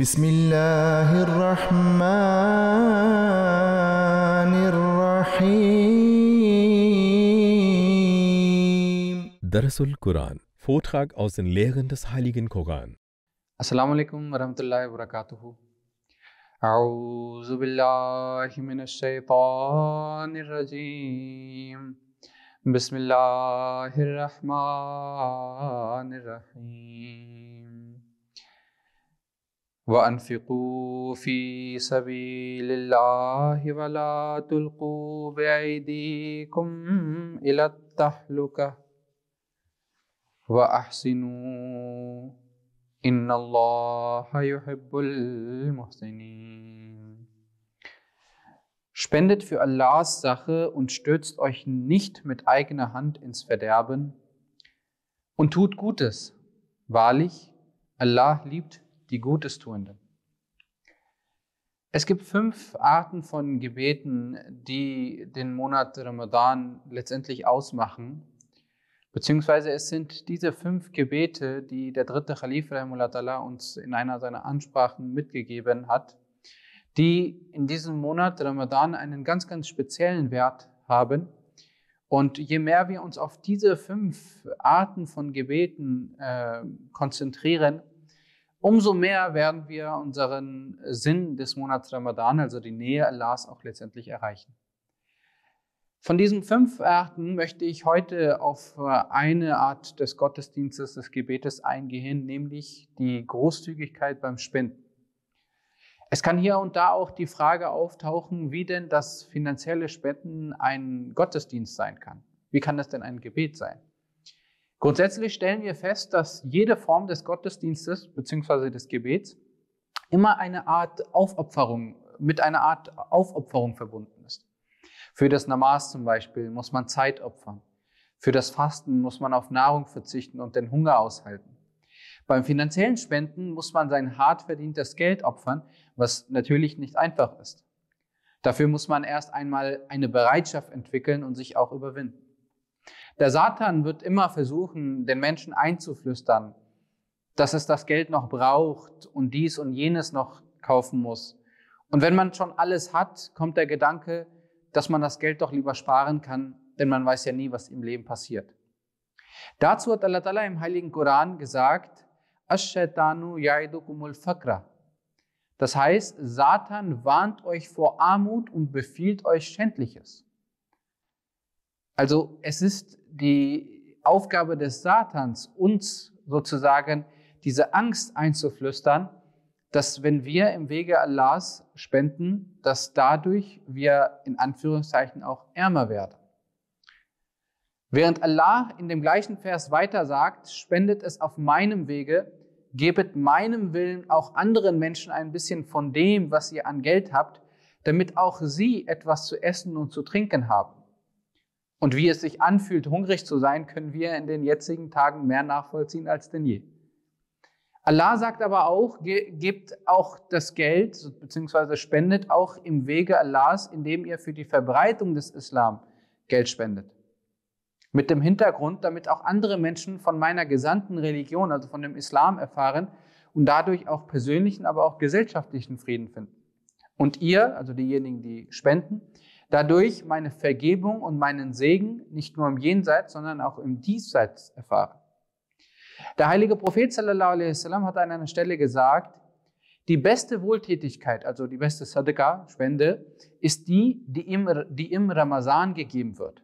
بسم الله الرحمن الرحيم. درس القرآن Vortrag aus den Lehren des Heiligen Koran. السلام عليكم ورحمة الله وبركاته أعوذ بالله من الشيطان الرجيم بسم الله الرحمن الرحيم وأنفقوا في سبيل الله ولا تلقوا بأيديكم إلى التهلكة وأحسنوا إن الله يحب المحسنين Spendet für Allahs Sache und stürzt euch nicht mit eigener Hand ins Verderben und tut Gutes. Wahrlich, Allah liebt die Gutestuenden. Es gibt fünf Arten von Gebeten, die den Monat Ramadan letztendlich ausmachen. Beziehungsweise es sind diese fünf Gebete, die der dritte Khalif uns in einer seiner Ansprachen mitgegeben hat, die in diesem Monat Ramadan einen ganz, ganz speziellen Wert haben. Und je mehr wir uns auf diese fünf Arten von Gebeten äh, konzentrieren, umso mehr werden wir unseren Sinn des Monats Ramadan, also die Nähe Allahs, auch letztendlich erreichen. Von diesen fünf Arten möchte ich heute auf eine Art des Gottesdienstes, des Gebetes eingehen, nämlich die Großzügigkeit beim Spenden. Es kann hier und da auch die Frage auftauchen, wie denn das finanzielle Spenden ein Gottesdienst sein kann. Wie kann das denn ein Gebet sein? Grundsätzlich stellen wir fest, dass jede Form des Gottesdienstes bzw. des Gebets immer eine Art Aufopferung, mit einer Art Aufopferung verbunden ist. Für das Namas zum Beispiel muss man Zeit opfern. Für das Fasten muss man auf Nahrung verzichten und den Hunger aushalten. Beim finanziellen Spenden muss man sein hart verdientes Geld opfern, was natürlich nicht einfach ist. Dafür muss man erst einmal eine Bereitschaft entwickeln und sich auch überwinden. Der Satan wird immer versuchen, den Menschen einzuflüstern, dass es das Geld noch braucht und dies und jenes noch kaufen muss. Und wenn man schon alles hat, kommt der Gedanke, dass man das Geld doch lieber sparen kann, denn man weiß ja nie, was im Leben passiert. Dazu hat Allah Ta'ala im Heiligen Koran gesagt, Ash-Shaitanu ya'idukumul fakra. Das heißt, Satan warnt euch vor Armut und befiehlt euch Schändliches. Also es ist die Aufgabe des Satans, uns sozusagen diese Angst einzuflüstern, dass wenn wir im Wege Allahs spenden, dass dadurch wir in Anführungszeichen auch ärmer werden. Während Allah in dem gleichen Vers weiter sagt, spendet es auf meinem Wege, gebet meinem Willen auch anderen Menschen ein bisschen von dem, was ihr an Geld habt, damit auch sie etwas zu essen und zu trinken haben. Und wie es sich anfühlt, hungrig zu sein, können wir in den jetzigen Tagen mehr nachvollziehen als denn je. Allah sagt aber auch, gebt auch das Geld bzw. spendet auch im Wege Allahs, indem ihr für die Verbreitung des Islam Geld spendet. Mit dem Hintergrund, damit auch andere Menschen von meiner gesandten Religion, also von dem Islam erfahren und dadurch auch persönlichen, aber auch gesellschaftlichen Frieden finden. Und ihr, also diejenigen, die spenden, dadurch meine Vergebung und meinen Segen nicht nur im Jenseits, sondern auch im Diesseits erfahren. Der heilige Prophet sallallahu alaihi wasallam hat an einer Stelle gesagt, die beste Wohltätigkeit, also die beste Sadaqah, Spende, ist die, die im, die im Ramazan gegeben wird.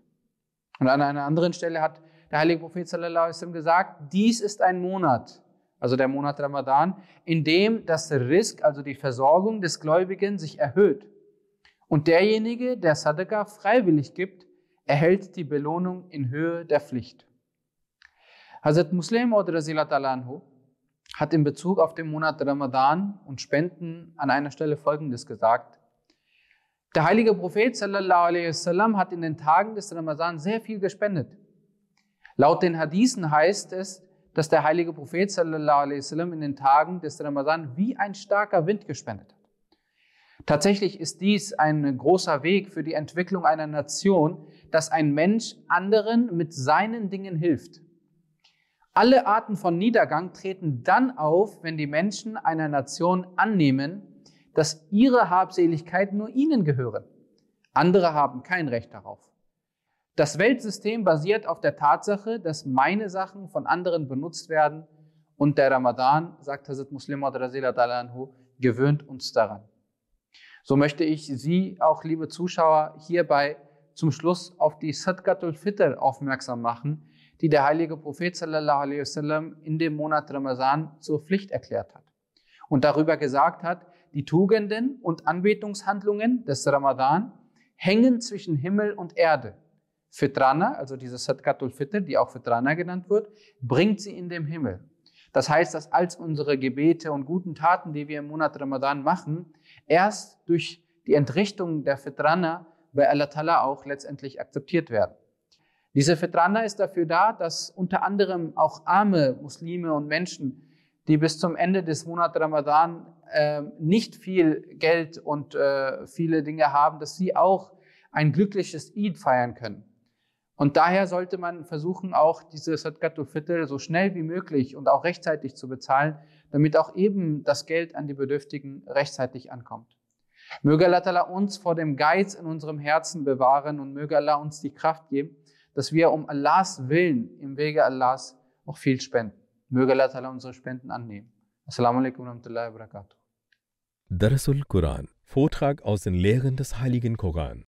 Und an einer anderen Stelle hat der heilige Prophet sallallahu alaihi wasallam gesagt, dies ist ein Monat, also der Monat Ramadan, in dem das Risk, also die Versorgung des Gläubigen sich erhöht. Und derjenige, der Sadaqah freiwillig gibt, erhält die Belohnung in Höhe der Pflicht. Hazrat Muslim oder anhu hat in Bezug auf den Monat Ramadan und Spenden an einer Stelle Folgendes gesagt. Der heilige Prophet wasallam hat in den Tagen des Ramadan sehr viel gespendet. Laut den Hadithen heißt es, dass der heilige Prophet wasallam in den Tagen des Ramadan wie ein starker Wind gespendet hat. Tatsächlich ist dies ein großer Weg für die Entwicklung einer Nation, dass ein Mensch anderen mit seinen Dingen hilft. Alle Arten von Niedergang treten dann auf, wenn die Menschen einer Nation annehmen, dass ihre Habseligkeit nur ihnen gehören. Andere haben kein Recht darauf. Das Weltsystem basiert auf der Tatsache, dass meine Sachen von anderen benutzt werden und der Ramadan, sagt Hazrat Muslim gewöhnt uns daran. So möchte ich Sie, auch liebe Zuschauer, hierbei zum Schluss auf die Sadqatul Fitr aufmerksam machen, die der heilige Prophet sallallahu alaihi wasallam in dem Monat Ramadan zur Pflicht erklärt hat und darüber gesagt hat, die Tugenden und Anbetungshandlungen des Ramadan hängen zwischen Himmel und Erde. Fitrana, also diese Sadqatul Fitr, die auch Fitrana genannt wird, bringt sie in den Himmel. Das heißt, dass als unsere Gebete und guten Taten, die wir im Monat Ramadan machen, erst durch die Entrichtung der Fitrana bei Allah Ta'ala auch letztendlich akzeptiert werden. Diese Fitrana ist dafür da, dass unter anderem auch arme Muslime und Menschen, die bis zum Ende des Monats Ramadan äh, nicht viel Geld und äh, viele Dinge haben, dass sie auch ein glückliches Eid feiern können. Und daher sollte man versuchen, auch diese Fitr so schnell wie möglich und auch rechtzeitig zu bezahlen, damit auch eben das Geld an die Bedürftigen rechtzeitig ankommt. Möge Allah uns vor dem Geiz in unserem Herzen bewahren und möge Allah uns die Kraft geben, dass wir um Allahs Willen im Wege Allahs auch viel spenden. Möge Allah unsere Spenden annehmen. Assalamu alaikum wa rahmatullahi wa barakatuh. Darasul Quran. Vortrag aus den Lehren des Heiligen Koran.